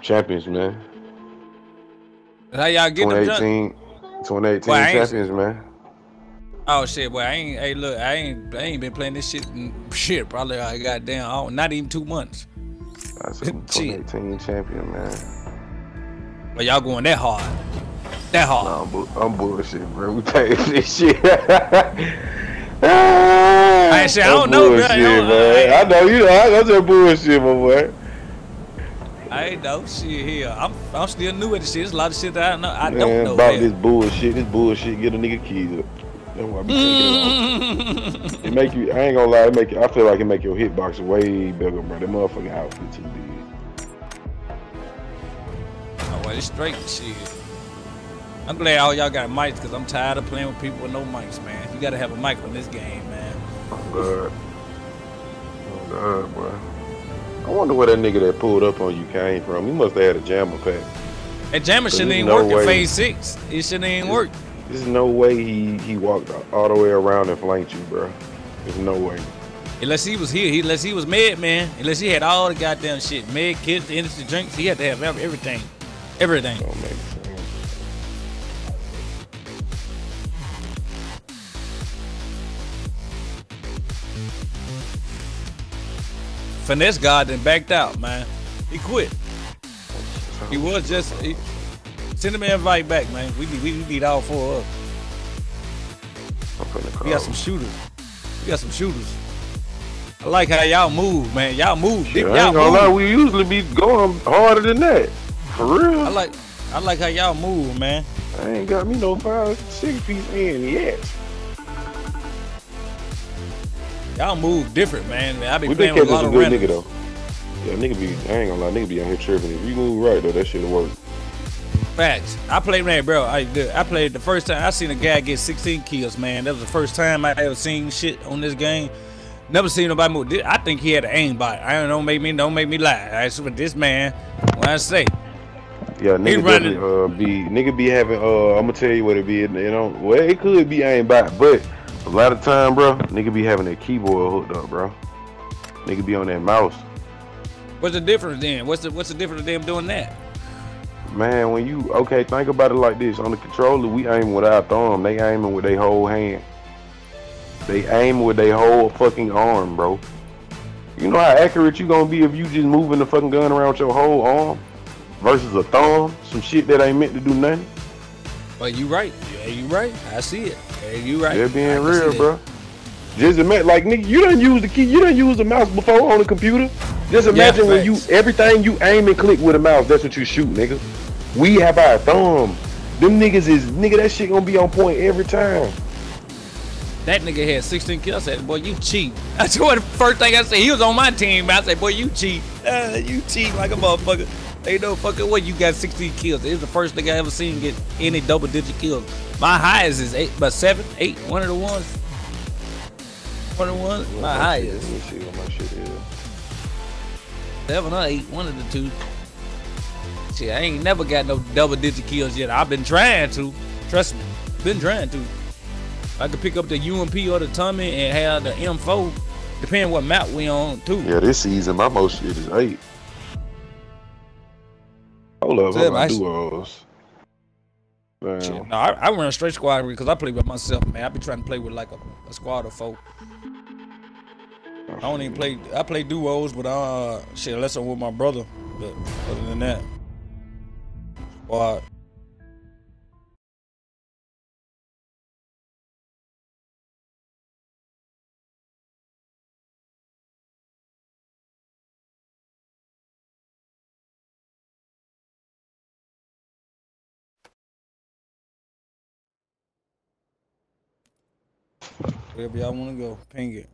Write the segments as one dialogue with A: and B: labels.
A: Champions, man.
B: How y'all getting them jump?
A: 2018, 2018
B: Boy,
A: champions, man.
B: Oh shit, boy, I ain't. Hey, look, I ain't. I ain't been playing this shit. In, shit, probably uh, I goddamn. Oh, not even two months.
A: Said
B: Shit.
A: 2018 champion, man.
B: But y'all going that hard. That hard.
A: No, I'm, I'm bullshit, bro. We take this shit.
B: I shit, I don't know, bro. I
A: Bullshit,
B: don't-
A: man. I know you. I know that bullshit, my boy.
B: I ain't know shit here. I'm. I'm still new at this shit. There's a lot of shit that I know. I
A: Man,
B: don't know.
A: about
B: hell.
A: this bullshit. This bullshit get a nigga keys up. That's why I be taking it. It make you. I ain't gonna lie. It make. you- I feel like it make your hitbox way bigger, bro. That motherfucking outfit too big.
B: Oh, well, it's straight shit. I'm glad all y'all got mics because I'm tired of playing with people with no mics, man. You gotta have a mic on this game, man.
A: Oh God. Oh God, boy. I wonder where that nigga that pulled up on you came from. He must have had a jammer pack.
B: That jammer
A: there's
B: ain't
A: no
B: working
A: way.
B: phase six. It shit ain't work.
A: There's no way he he walked all the way around and flanked you, bro. There's no way.
B: Unless he was here, he, unless he was med, man. Unless he had all the goddamn shit, med kits, the industry drinks. He had to have everything, everything.
A: Oh, Don't
B: Finesse God then backed out, man. He quit. He was just he, send him an invite back, man. We need we need all four of. us.
A: I'm finna call.
B: We got some shooters. We got some shooters. I like how y'all move, man. Y'all move.
A: Shit,
B: y'all
A: ain't gonna lie, we usually be going harder than that. For real.
B: I like I like how y'all move, man.
A: I ain't got me no five, six piece in yet.
B: Y'all move different, man. I be
A: We
B: playing with a lot of
A: good
B: randoms.
A: nigga though. Yeah, nigga be, I ain't gonna lie, nigga be out here tripping. If you move right though, that shit'll work.
B: Facts. I played man, bro. I did- I played the first time I seen a guy get 16 kills, man. That was the first time I ever seen shit on this game. Never seen nobody move. I think he had an aimbot. I don't know, make me don't make me lie. That's what this man. When I say,
A: Yeah, nigga
B: running.
A: uh, be nigga be having uh I'm gonna tell you what it be. You know, well it could be back, but a lot of time, bro, nigga be having that keyboard hooked up, bro. Nigga be on that mouse.
B: what's the difference then? What's the what's the difference of them doing that?
A: Man, when you okay, think about it like this. On the controller, we aim with our thumb. They aiming with their whole hand. They aim with their whole fucking arm, bro. You know how accurate you gonna be if you just moving the fucking gun around with your whole arm versus a thumb, some shit that ain't meant to do nothing.
B: But you right. Yeah, you right. I see it. Yeah, you right.
A: They're being real, bro. Just imagine, like nigga, you don't use the key, you don't use the mouse before on the computer. Just imagine when you everything you aim and click with a mouse, that's what you shoot, nigga. We have our thumb. Them niggas is nigga, that shit gonna be on point every time.
B: That nigga had 16 kills. I said, boy, you cheat. That's what the first thing I said. He was on my team. I said, boy, you cheat. Uh, you cheat like a motherfucker. Ain't no fucking way you got 16 kills. It's the first thing I ever seen get any double digit kills. My highest is eight, but seven, eight, one of the ones. One of the ones. My highest.
A: Let
B: highest.
A: me see what my shit is.
B: Seven or eight, one of the two. Shit, I ain't never got no double digit kills yet. I've been trying to. Trust me. Been trying to. I could pick up the UMP or the Tommy and have the M4, depending what map we on too.
A: Yeah, this season my most shit is eight. Hold up,
B: Seven,
A: I'm
B: I
A: gonna
B: s-
A: do those.
B: Shit, No, I, I run a straight squad because I play by myself, man. I be trying to play with like a, a squad of folk. I don't even play. I play duos, but uh, shit, unless I'm with my brother. But other than that, squad. Wherever y'all want to go, ping it.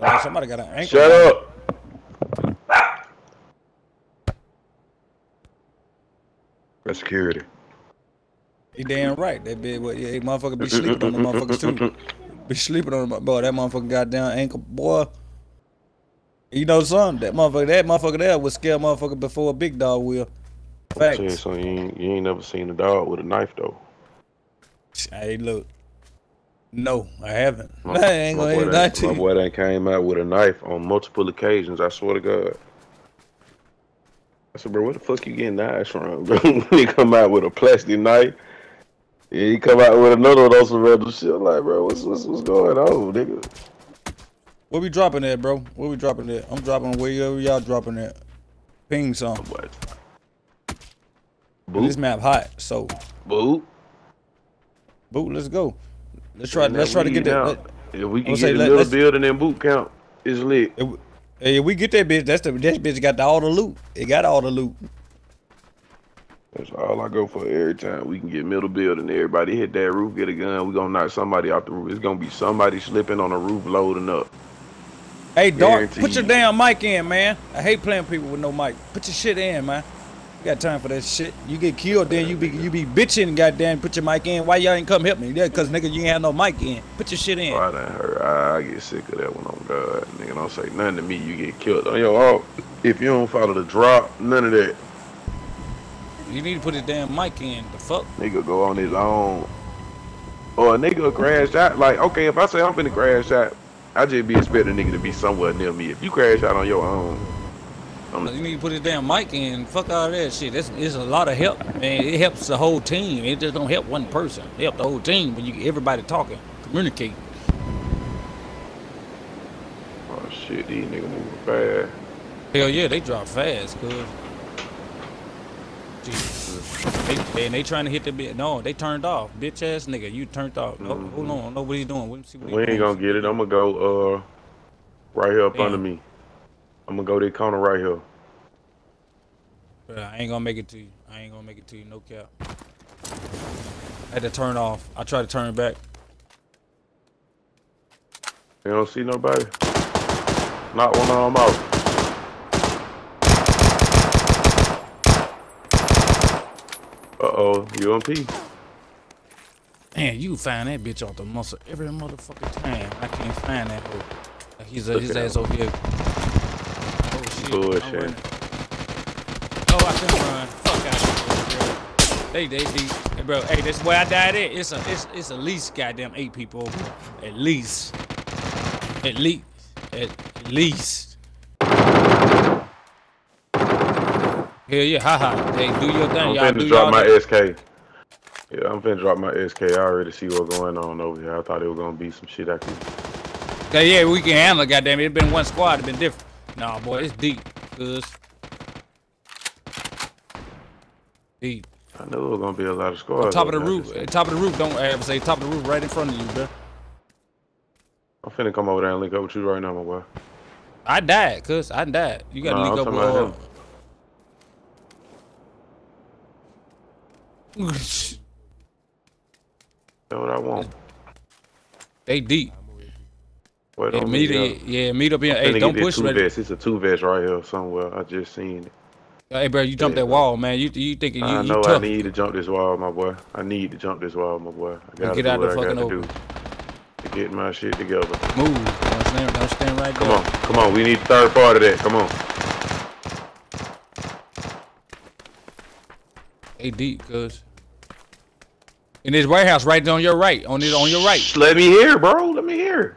B: Uh, somebody got an ankle.
A: Shut up. That's security.
B: He damn right. That big, what, yeah, motherfucker be sleeping on the motherfuckers too. Be sleeping on them, boy. That motherfucker got down ankle, boy. You know something? That motherfucker, that motherfucker there would scare motherfucker before a big dog will.
A: Saying
B: Facts.
A: so you, ain't, you ain't never seen a dog with a knife though.
B: Hey, look. No, I haven't.
A: My,
B: I ain't gonna
A: boy
B: ain't
A: done-
B: lie to
A: my boy done came out with a knife on multiple occasions. I swear to God. I said, bro, where the fuck you getting knives from? Bro, he come out with a plastic knife. Yeah, he come out with another of those random shit. I'm like, bro, what's, what's what's going on, nigga?
B: Where we dropping that, bro? Where we dropping that? I'm dropping wherever y'all dropping that. Ping some.
A: What?
B: This map hot, so
A: boop.
B: boot. Let's go. Let's try. Let's try to get that. let-
A: If we can get
B: say,
A: the
B: let-
A: little building in boot camp, it's lit.
B: If, hey, if we get that bitch, that's the that bitch got the, all the loot. It got all the loot.
A: That's all I go for every time. We can get middle building. Everybody hit that roof, get a gun. We gonna knock somebody off the roof. It's gonna be somebody slipping on the roof, loading up.
B: Hey, Dark,
A: Guaranteed.
B: put your damn mic in, man. I hate playing people with no mic. Put your shit in, man. You got time for that shit. You get killed, then you be you be bitching, goddamn. Put your mic in. Why y'all ain't come help me? Yeah, cause nigga, you ain't have no mic in. Put your shit in.
A: Oh, I done heard. I, I get sick of that one on God. Nigga don't say nothing to me. You get killed. On your oh, if you don't follow the drop, none of that.
B: You need to put his damn mic in. The fuck?
A: Nigga go on his own. Or a nigga crash out. Like, okay, if I say I'm finna crash out, I just be expecting a nigga to be somewhere near me. If you crash out on your own,
B: You need to put his damn mic in. Fuck all that shit. That's it's a lot of help, man. It helps the whole team. It just don't help one person. It help the whole team when you get everybody talking, communicating.
A: oh shit, these niggas moving fast.
B: Hell yeah, they drop fast, cuz. Jesus. They, and they trying to hit the bit. No, they turned off. Bitch ass nigga, you turned off. No, hold on. Know what he's doing. Let me see what
A: We ain't
B: doing.
A: gonna get it. I'm gonna go uh right here up
B: Damn.
A: under me. I'm gonna go to the corner right here.
B: Bruh, I ain't gonna make it to you. I ain't gonna make it to you. No cap. I had to turn off. I tried to turn back.
A: You don't see nobody? Not one of them out. Uh oh, UMP.
B: Man, you find that bitch off the muscle every motherfucking time. I can't find that hoe. Like he's a, his ass over here. Oh.
A: Bullshit.
B: Oh, I couldn't run. Fuck out of here, bro. They, they, they, hey, bro. Hey, that's where I died at. It's a, it's, it's at least goddamn eight people. At least. At least. At least. Hell yeah, haha. Hey, do your thing.
A: I'm finna drop my
B: thing.
A: SK. Yeah, I'm finna drop my SK. I already see what's going on over here. I thought it was gonna be some shit I could.
B: Okay, yeah, we can handle it, goddamn it. It's been one squad, it's been different. Nah, boy, it's deep. Cuz. Deep.
A: I knew it was gonna be a lot of squads.
B: Top of the roof. Top of the roof. Don't ever say top of the roof right in front of you, bro.
A: I'm finna come over there and link up with you right now, my boy.
B: I died, cuz. I died. You gotta
A: Nah,
B: link
A: I'm
B: up with
A: about
B: uh,
A: That's what I want.
B: They deep.
A: Wait
B: Yeah,
A: me.
B: yeah, meet up here. Hey, don't push right.
A: It's a two vest right here somewhere. I just seen it.
B: Hey, bro, you jumped
A: Yeah,
B: that wall, man. You you thinking you,
A: I
B: you
A: know I need to jump this wall, my boy. I need to jump this wall, my boy. I gotta
B: get out
A: of
B: the fucking
A: do
B: open.
A: to get my shit together.
B: Move. Don't stand, don't stand right
A: Come
B: there.
A: on, come on. We need the third part of that. Come on.
B: They deep, cuz. In this warehouse right on your right. On it on your right.
A: Let me hear, bro. Let me hear.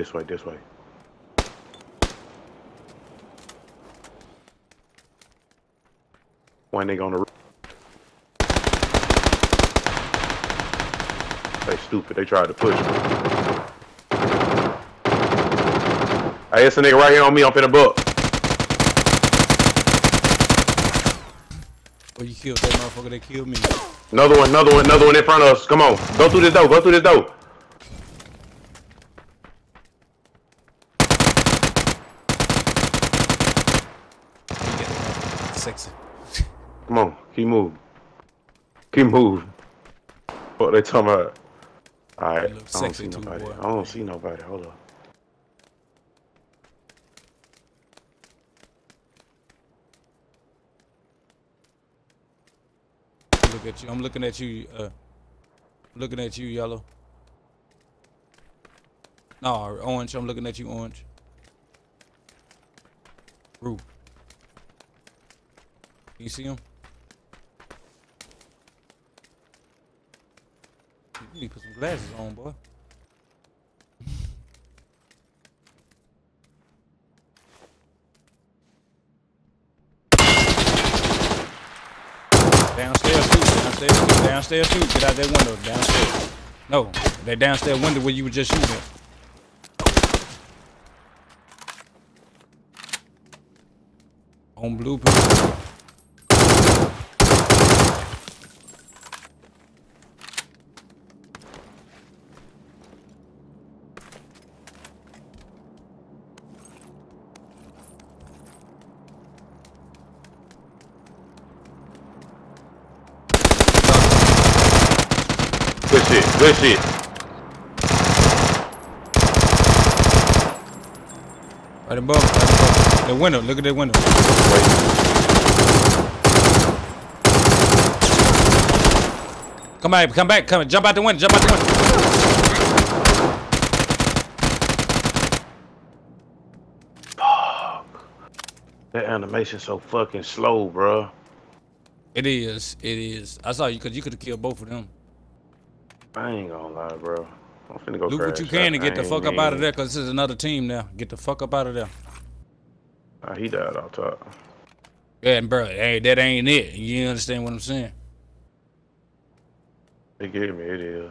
A: This way, this way. One nigga on the roof. They stupid. They tried to push me. Hey, it's a nigga right here on me. I'm finna book.
B: Oh, you killed that motherfucker that killed me.
A: Another one, another one, another one in front of us. Come on. Go through this door. Go through this door.
B: Sexy.
A: Come on. Keep moving. Keep moving. What they talking about? Alright. I don't see nobody.
B: boy.
A: I don't see nobody. Hold on.
B: Look at you. I'm looking at you. Uh, looking at you, yellow. No, orange. I'm looking at you, orange. Roo. You see him? You need to put some glasses on, boy. Downstairs too, downstairs too, downstairs too. Get out that window, downstairs. No, that downstairs window where you were just shooting. On blueprint.
A: Good shit. Good shit.
B: Right above, right above. The window, look at that window. Come back, come back, come jump out the window, jump out the window.
A: That animation's so fucking slow, bro.
B: It is, it is. I saw you because you could have killed both of them.
A: I ain't gonna lie, bro. I'm finna go
B: Do what you can to get the fuck
A: ain't
B: up out of there because this is another team now. Get the fuck up out of there.
A: He died off top.
B: Yeah, and bro, hey, that ain't it. You understand what I'm saying?
A: They gave me it is.